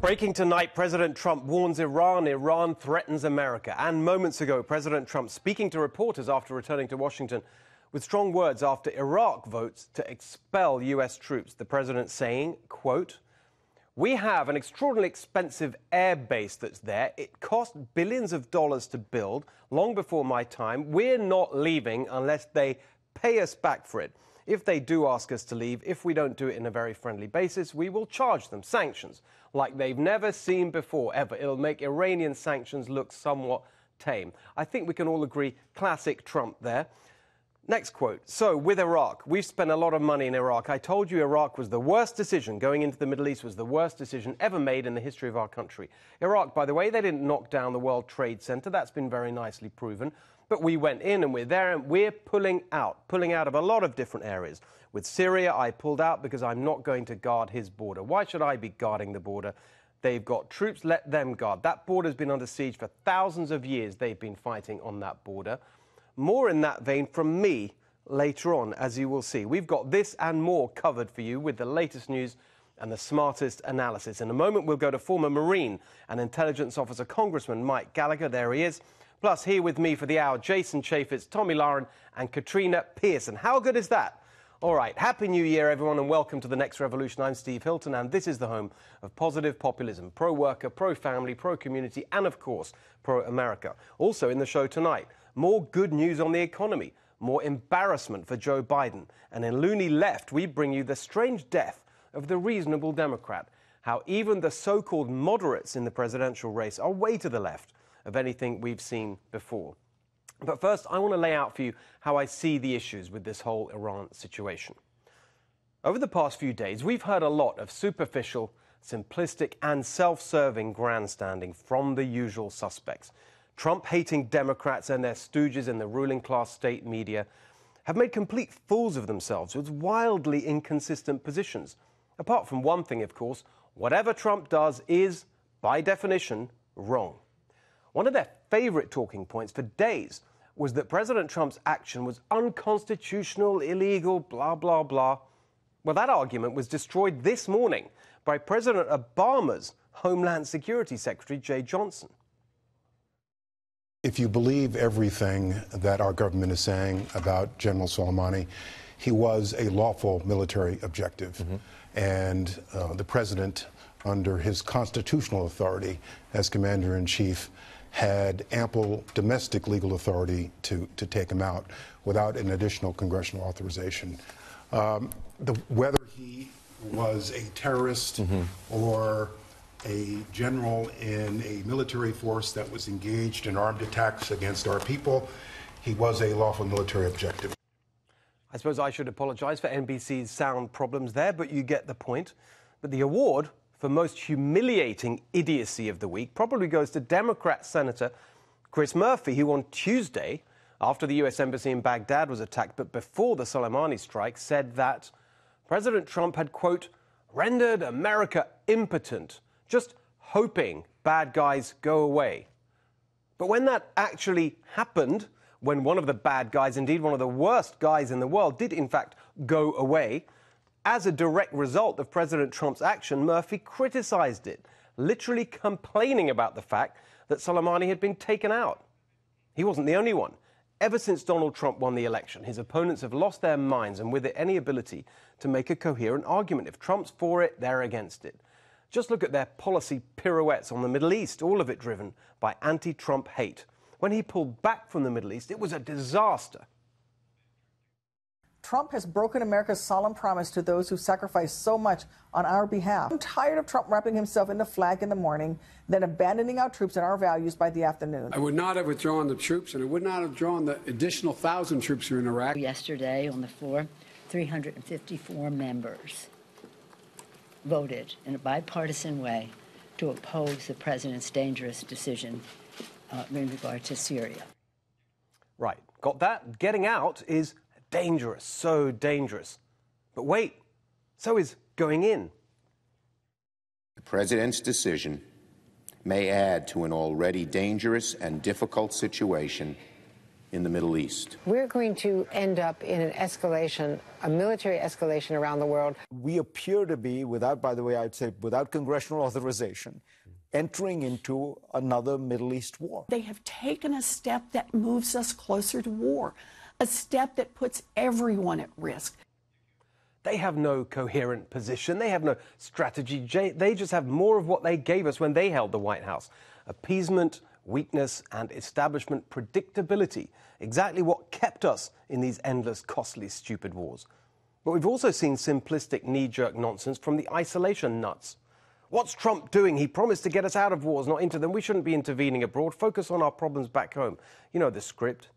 Breaking tonight, President Trump warns Iran. Iran threatens America. And moments ago, President Trump speaking to reporters after returning to Washington with strong words after Iraq votes to expel U.S. troops. The president saying, quote, we have an extraordinarily expensive air base that's there. It cost billions of dollars to build long before my time. We're not leaving unless they pay us back for it. If they do ask us to leave, if we don't do it in a very friendly basis, we will charge them sanctions like they've never seen before, ever. It'll make Iranian sanctions look somewhat tame. I think we can all agree classic Trump there. Next quote. So, with Iraq, we've spent a lot of money in Iraq. I told you Iraq was the worst decision. Going into the Middle East was the worst decision ever made in the history of our country. Iraq, by the way, they didn't knock down the World Trade Center. That's been very nicely proven. But we went in and we're there and we're pulling out, pulling out of a lot of different areas. With Syria, I pulled out because I'm not going to guard his border. Why should I be guarding the border? They've got troops, let them guard. That border's been under siege for thousands of years. They've been fighting on that border. More in that vein from me later on, as you will see. We've got this and more covered for you with the latest news and the smartest analysis. In a moment, we'll go to former Marine and Intelligence Officer Congressman Mike Gallagher. There he is. Plus, here with me for the hour, Jason Chaffetz, Tomi Lahren, and Katrina Pearson. How good is that? All right, Happy New Year, everyone, and welcome to the next revolution. I'm Steve Hilton, and this is the home of positive populism pro worker, pro family, pro community, and of course, pro America. Also in the show tonight, more good news on the economy, more embarrassment for Joe Biden, and in Loony Left, we bring you the strange death of the reasonable Democrat. How even the so called moderates in the presidential race are way to the left of anything we've seen before. But first, I want to lay out for you how I see the issues with this whole Iran situation. Over the past few days, we've heard a lot of superficial, simplistic, and self serving grandstanding from the usual suspects. Trump hating Democrats and their stooges in the ruling class state media have made complete fools of themselves with wildly inconsistent positions. Apart from one thing, of course, whatever Trump does is, by definition, wrong. One of their favorite talking points for days was that President Trump's action was unconstitutional, illegal, blah, blah, blah. Well, that argument was destroyed this morning by President Obama's Homeland Security Secretary, Jeh Johnson. If you believe everything that our government is saying about General Soleimani, he was a lawful military objective. Mm-hmm. And uh, the president, under his constitutional authority as commander in chief, had ample domestic legal authority to, to take him out without an additional congressional authorization. Um, the, whether he was a terrorist mm-hmm. or a general in a military force that was engaged in armed attacks against our people, he was a lawful military objective. I suppose I should apologize for NBC's sound problems there, but you get the point. But the award for most humiliating idiocy of the week probably goes to Democrat Senator Chris Murphy, who on Tuesday, after the U.S. Embassy in Baghdad was attacked, but before the Soleimani strike, said that President Trump had, quote, rendered America impotent, just hoping bad guys go away. But when that actually happened, when one of the bad guys, indeed one of the worst guys in the world, did in fact go away, as a direct result of President Trump's action, Murphy criticized it, literally complaining about the fact that Soleimani had been taken out. He wasn't the only one. Ever since Donald Trump won the election, his opponents have lost their minds and with it any ability to make a coherent argument. If Trump's for it, they're against it. Just look at their policy pirouettes on the Middle East, all of it driven by anti Trump hate. When he pulled back from the Middle East, it was a disaster. Trump has broken America's solemn promise to those who sacrificed so much on our behalf. I'm tired of Trump wrapping himself in the flag in the morning, then abandoning our troops and our values by the afternoon. I would not have withdrawn the troops, and I would not have drawn the additional thousand troops who are in Iraq. Yesterday on the floor, 354 members voted in a bipartisan way to oppose the president's dangerous decision uh, in regard to Syria. Right. Got that? Getting out is dangerous, so dangerous. But wait, so is going in. The President's decision may add to an already dangerous and difficult situation in the Middle East. We're going to end up in an escalation, a military escalation around the world. We appear to be, without, by the way, I'd say without congressional authorization, entering into another Middle East war. They have taken a step that moves us closer to war, a step that puts everyone at risk. They have no coherent position. They have no strategy. They just have more of what they gave us when they held the White House appeasement, weakness, and establishment predictability. Exactly what kept us in these endless, costly, stupid wars. But we've also seen simplistic, knee jerk nonsense from the isolation nuts. What's Trump doing? He promised to get us out of wars, not into them. We shouldn't be intervening abroad. Focus on our problems back home. You know the script.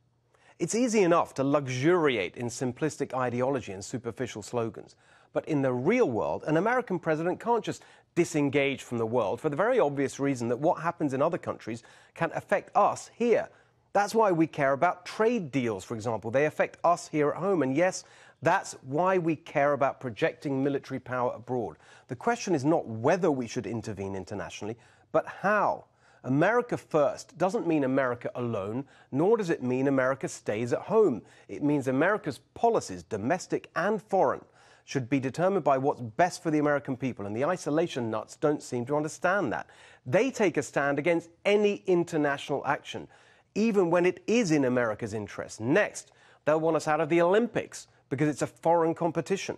It's easy enough to luxuriate in simplistic ideology and superficial slogans. But in the real world, an American president can't just disengage from the world for the very obvious reason that what happens in other countries can affect us here. That's why we care about trade deals, for example. They affect us here at home. And yes, that's why we care about projecting military power abroad. The question is not whether we should intervene internationally, but how. America first doesn't mean America alone, nor does it mean America stays at home. It means America's policies, domestic and foreign, should be determined by what's best for the American people. And the isolation nuts don't seem to understand that. They take a stand against any international action, even when it is in America's interest. Next, they'll want us out of the Olympics because it's a foreign competition.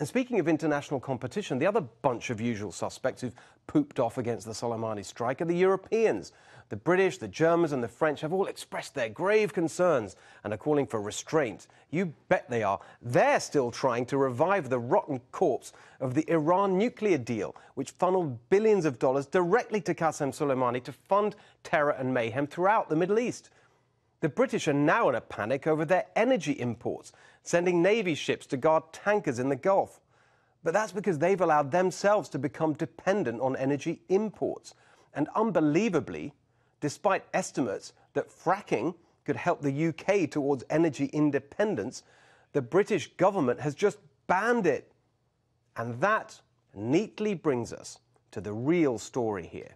And speaking of international competition, the other bunch of usual suspects who've pooped off against the Soleimani strike are the Europeans. The British, the Germans, and the French have all expressed their grave concerns and are calling for restraint. You bet they are. They're still trying to revive the rotten corpse of the Iran nuclear deal, which funneled billions of dollars directly to Qasem Soleimani to fund terror and mayhem throughout the Middle East. The British are now in a panic over their energy imports, sending Navy ships to guard tankers in the Gulf. But that's because they've allowed themselves to become dependent on energy imports. And unbelievably, despite estimates that fracking could help the UK towards energy independence, the British government has just banned it. And that neatly brings us to the real story here.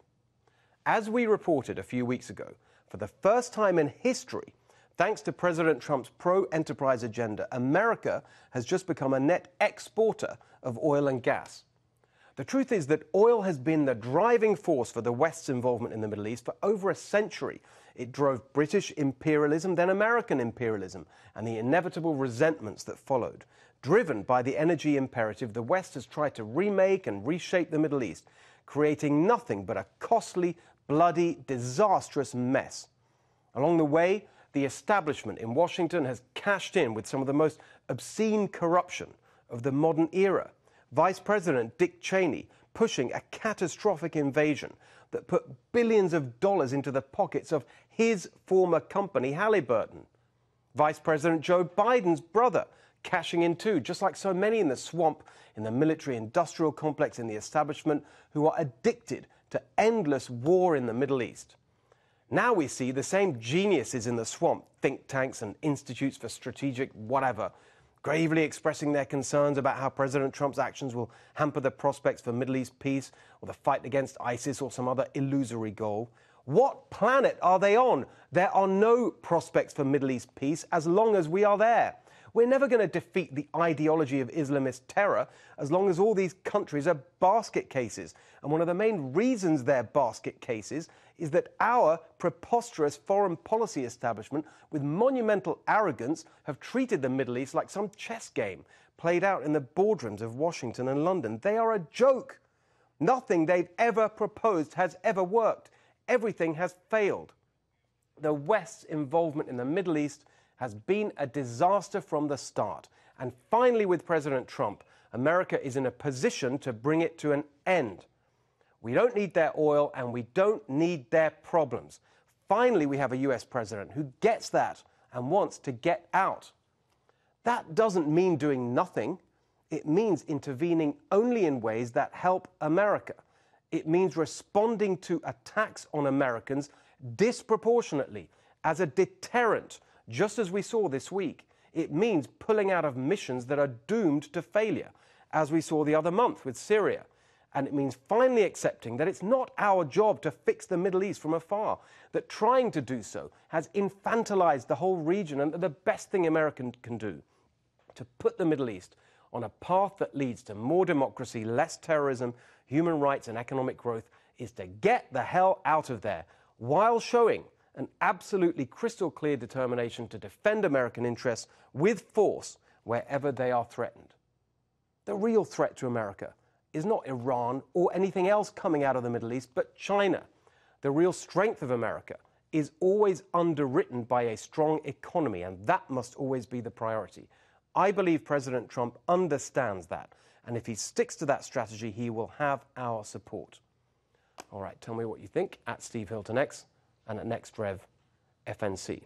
As we reported a few weeks ago, for the first time in history, thanks to President Trump's pro enterprise agenda, America has just become a net exporter of oil and gas. The truth is that oil has been the driving force for the West's involvement in the Middle East for over a century. It drove British imperialism, then American imperialism, and the inevitable resentments that followed. Driven by the energy imperative, the West has tried to remake and reshape the Middle East, creating nothing but a costly, bloody, disastrous mess. Along the way, the establishment in Washington has cashed in with some of the most obscene corruption of the modern era. Vice President Dick Cheney pushing a catastrophic invasion that put billions of dollars into the pockets of his former company, Halliburton. Vice President Joe Biden's brother cashing in too, just like so many in the swamp, in the military industrial complex, in the establishment, who are addicted to endless war in the Middle East. Now we see the same geniuses in the swamp, think tanks and institutes for strategic whatever, gravely expressing their concerns about how President Trump's actions will hamper the prospects for Middle East peace or the fight against ISIS or some other illusory goal. What planet are they on? There are no prospects for Middle East peace as long as we are there. We're never going to defeat the ideology of Islamist terror as long as all these countries are basket cases. And one of the main reasons they're basket cases is that our preposterous foreign policy establishment, with monumental arrogance, have treated the Middle East like some chess game played out in the boardrooms of Washington and London. They are a joke. Nothing they've ever proposed has ever worked. Everything has failed. The West's involvement in the Middle East has been a disaster from the start. And finally, with President Trump, America is in a position to bring it to an end. We don't need their oil and we don't need their problems. Finally, we have a US president who gets that and wants to get out. That doesn't mean doing nothing. It means intervening only in ways that help America. It means responding to attacks on Americans disproportionately as a deterrent just as we saw this week, it means pulling out of missions that are doomed to failure, as we saw the other month with Syria. And it means finally accepting that it's not our job to fix the Middle East from afar, that trying to do so has infantilized the whole region, and that the best thing America can do to put the Middle East on a path that leads to more democracy, less terrorism, human rights, and economic growth is to get the hell out of there while showing an absolutely crystal clear determination to defend American interests with force wherever they are threatened. The real threat to America is not Iran or anything else coming out of the Middle East, but China. The real strength of America is always underwritten by a strong economy, and that must always be the priority. I believe President Trump understands that, and if he sticks to that strategy, he will have our support. All right, tell me what you think at Steve Hilton X and at NextRev FNC.